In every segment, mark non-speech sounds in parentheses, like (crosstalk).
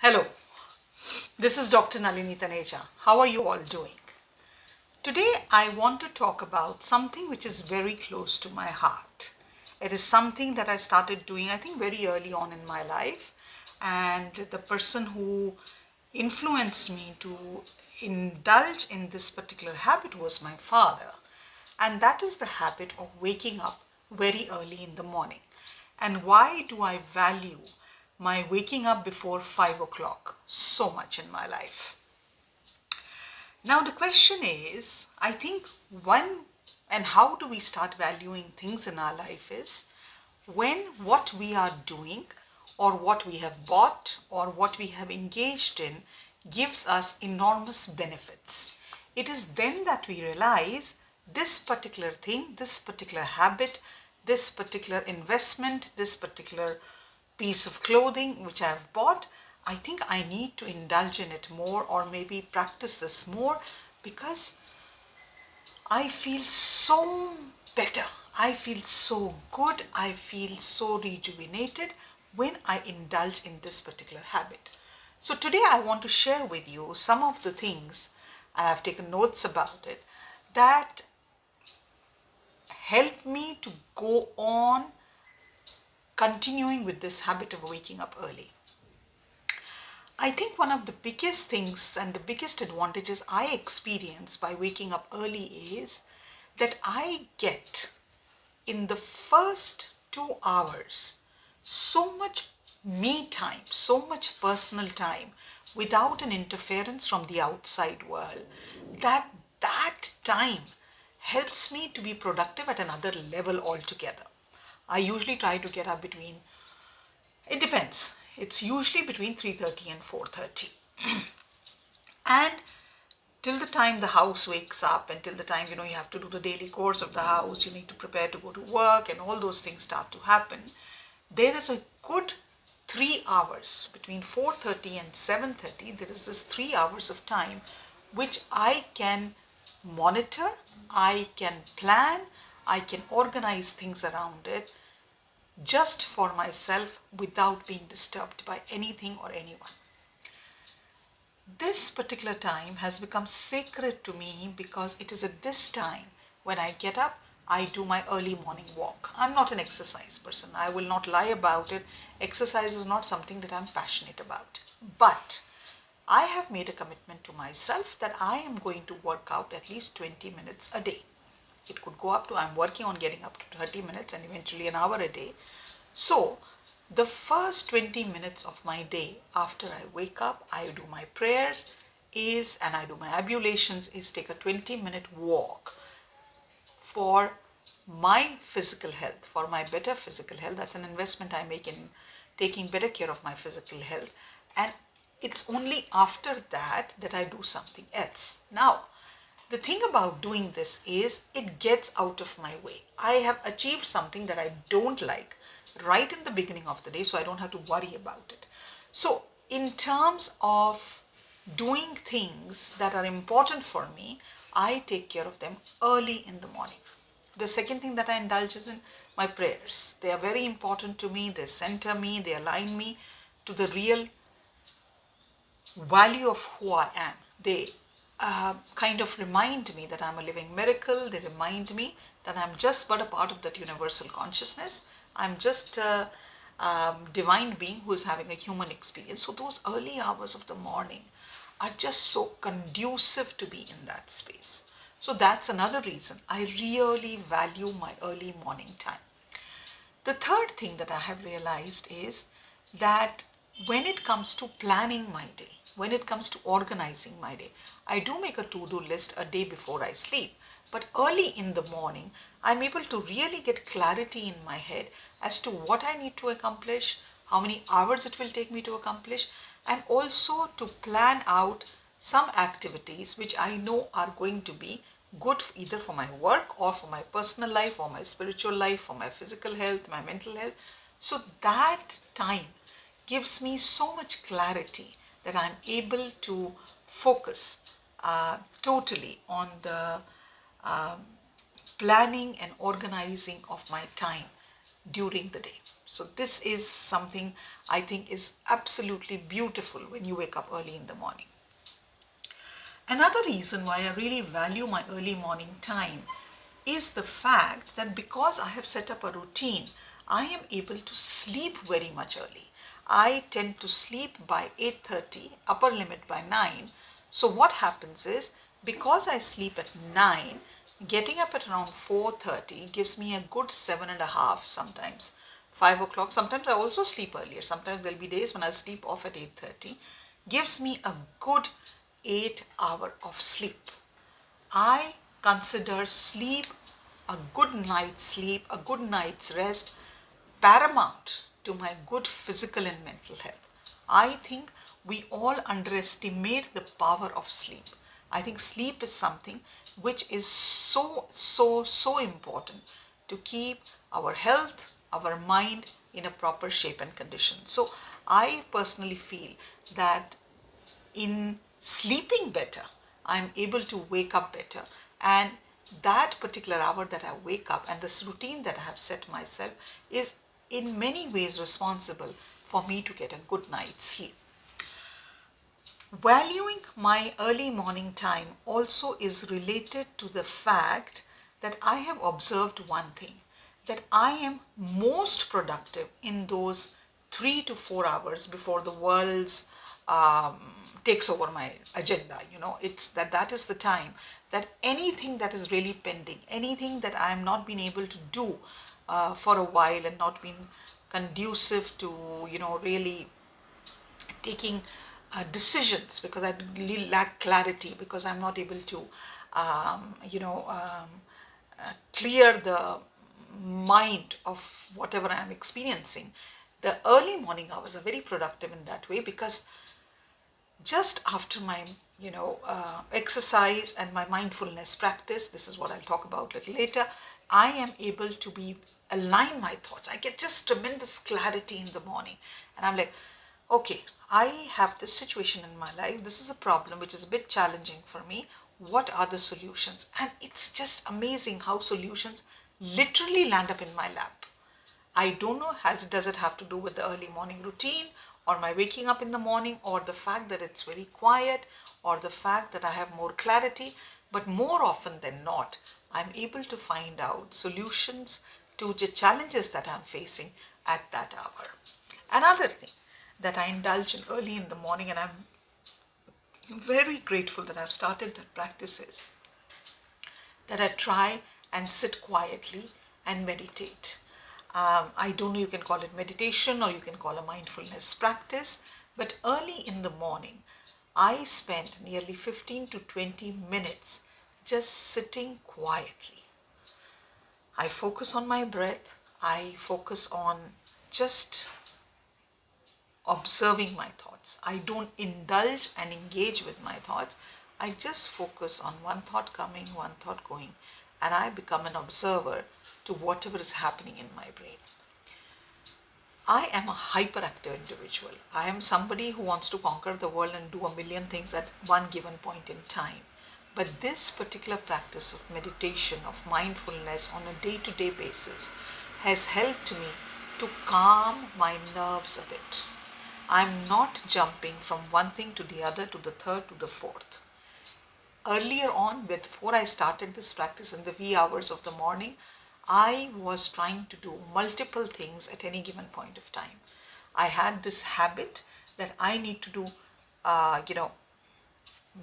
Hello, this is Dr. Nalini Taneja. How are you all doing? Today I want to talk about something which is very close to my heart. It is something that I started doing, I think, very early on in my life, and the person who influenced me to indulge in this particular habit was my father, and that is the habit of waking up very early in the morning. And why do I value my waking up before 5 o'clock so much in my life? Now, the question is I think when and how do we start valuing things in our life is when what we are doing or what we have bought or what we have engaged in gives us enormous benefits. It is then that we realize this particular thing, this particular habit, this particular investment, this particular piece of clothing which I have bought, I think I need to indulge in it more or maybe practice this more because I feel so better. I feel so good. I feel so rejuvenated when I indulge in this particular habit. So today I want to share with you some of the things, and I've taken notes about it, that help me to go on continuing with this habit of waking up early. I think one of the biggest things and the biggest advantages I experience by waking up early is that I get in the first two hours so much me time, so much personal time without an interference from the outside world that that time helps me to be productive at another level altogether. I usually try to get up between it depends. It's usually between 3.30 and 4.30 (clears throat) and till the time the house wakes up and till the time you know you have to do the daily course of the house you need to prepare to go to work and all those things start to happen there is a good three hours between 4.30 and 7.30 there is this three hours of time which i can monitor i can plan i can organize things around it just for myself without being disturbed by anything or anyone. This particular time has become sacred to me because it is at this time when I get up, I do my early morning walk. I'm not an exercise person. I will not lie about it. Exercise is not something that I'm passionate about. But I have made a commitment to myself that I am going to work out at least 20 minutes a day. It could go up to, I'm working on getting up to 30 minutes and eventually an hour a day. So, the first 20 minutes of my day after I wake up, I do my prayers is and I do my ablutions is take a 20 minute walk for my physical health, for my better physical health. That's an investment I make in taking better care of my physical health. And it's only after that that I do something else. Now, the thing about doing this is it gets out of my way. I have achieved something that I don't like right in the beginning of the day so I don't have to worry about it. So, in terms of doing things that are important for me, I take care of them early in the morning. The second thing that I indulge is in my prayers. They are very important to me, they center me, they align me to the real value of who I am. They uh, kind of remind me that I'm a living miracle. They remind me that I'm just but a part of that universal consciousness. I'm just a, a divine being who is having a human experience. So those early hours of the morning are just so conducive to be in that space. So that's another reason I really value my early morning time. The third thing that I have realized is that when it comes to planning my day, when it comes to organizing my day. I do make a to-do list a day before I sleep, but early in the morning, I'm able to really get clarity in my head as to what I need to accomplish, how many hours it will take me to accomplish, and also to plan out some activities which I know are going to be good either for my work or for my personal life or my spiritual life, for my physical health, my mental health. So that time gives me so much clarity that I'm able to focus uh, totally on the um, planning and organizing of my time during the day. So this is something I think is absolutely beautiful when you wake up early in the morning. Another reason why I really value my early morning time is the fact that because I have set up a routine, I am able to sleep very much early. I tend to sleep by 8.30, upper limit by 9. So what happens is, because I sleep at 9, getting up at around 4.30 gives me a good seven and a half sometimes. 5 o'clock sometimes i also sleep earlier. Sometimes there'll be days when i'll sleep off at 8.30 gives me a good 8 hour of sleep. I consider sleep a good night's sleep a good night's rest paramount to my good physical and mental health i think we all underestimate the power of sleep i think sleep is something which is so, so, so important to keep our health, our mind in a proper shape and condition. So I personally feel that in sleeping better, I'm able to wake up better. And that particular hour that I wake up and this routine that I have set myself is in many ways responsible for me to get a good night's sleep. Valuing my early morning time also is related to the fact that I have observed one thing that I am most productive in those three to four hours before the world's um, takes over my agenda. You know, it's that that is the time that anything that is really pending, anything that I am not being able to do uh, for a while and not being conducive to, you know, really taking uh, decisions because I really lack clarity because I'm not able to, um, you know, um, uh, clear the mind of whatever I'm experiencing. The early morning hours are very productive in that way because just after my, you know, uh, exercise and my mindfulness practice, this is what I'll talk about a little later, I am able to be align my thoughts. I get just tremendous clarity in the morning. And I'm like, okay, I have this situation in my life. This is a problem which is a bit challenging for me. What are the solutions? And it's just amazing how solutions literally land up in my lap. I don't know, has, does it have to do with the early morning routine or my waking up in the morning or the fact that it's very quiet or the fact that I have more clarity. But more often than not, I'm able to find out solutions to the challenges that I'm facing at that hour. Another thing, that I indulge in early in the morning and I'm very grateful that I've started that practices that I try and sit quietly and meditate. Um, I don't know, you can call it meditation or you can call a mindfulness practice, but early in the morning, I spend nearly 15 to 20 minutes just sitting quietly. I focus on my breath, I focus on just observing my thoughts. I don't indulge and engage with my thoughts. I just focus on one thought coming, one thought going, and I become an observer to whatever is happening in my brain. I am a hyperactive individual. I am somebody who wants to conquer the world and do a million things at one given point in time. But this particular practice of meditation, of mindfulness on a day to day basis, has helped me to calm my nerves a bit. I'm not jumping from one thing to the other to the third to the fourth. Earlier on, before I started this practice in the wee hours of the morning, I was trying to do multiple things at any given point of time. I had this habit that I need to do, uh, you know,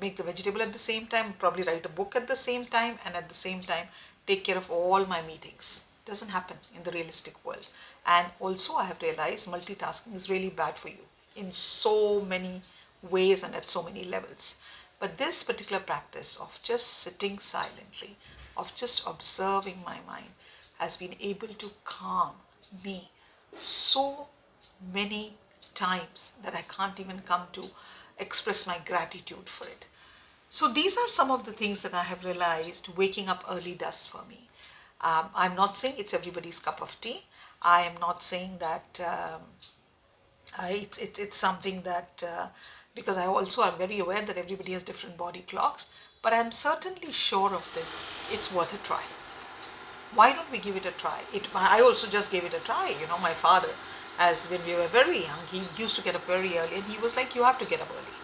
make the vegetable at the same time, probably write a book at the same time, and at the same time take care of all my meetings. Doesn't happen in the realistic world. And also, I have realized multitasking is really bad for you in so many ways and at so many levels. But this particular practice of just sitting silently, of just observing my mind, has been able to calm me so many times that I can't even come to express my gratitude for it. So these are some of the things that I have realized waking up early does for me. Um, I'm not saying it's everybody's cup of tea. I am not saying that um, uh, it's, it, it's something that, uh, because I also am very aware that everybody has different body clocks, but I'm certainly sure of this, it's worth a try. why don't we give it a try? It, I also just gave it a try. You know, my father, as when we were very young, he used to get up very early, and he was like, "You have to get up early."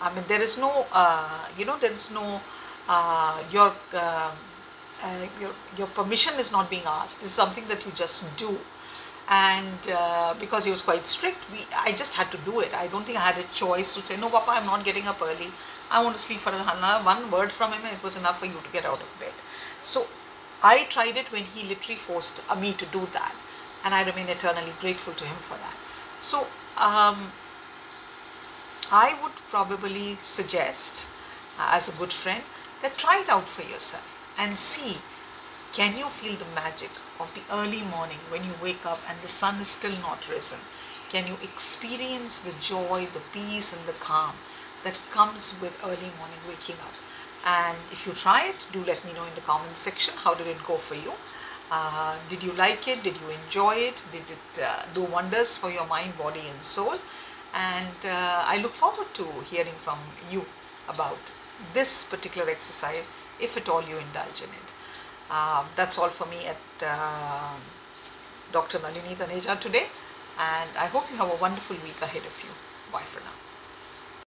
I mean, there is no, uh, you know, there is no uh, your, uh, uh, your your permission is not being asked. This is something that you just do, and uh, because he was quite strict, we I just had to do it. I don't think I had a choice to say, "No, Papa, I'm not getting up early. I want to sleep for another one word from him, and it was enough for you to get out of bed." So I tried it when he literally forced uh, me to do that, and I remain eternally grateful to him for that. So um, I would probably suggest, uh, as a good friend, that try it out for yourself and see can you feel the magic of the early morning when you wake up and the sun is still not risen? Can you experience the joy, the peace, and the calm that comes with early morning waking up? And if you try it, do let me know in the comment section how did it go for you. Uh, did you like it? Did you enjoy it? Did it uh, do wonders for your mind, body, and soul? And uh, I look forward to hearing from you about this particular exercise if at all you indulge in it. Um, that's all for me at uh, Dr. Nalini Taneja today, and I hope you have a wonderful week ahead of you. Bye for now.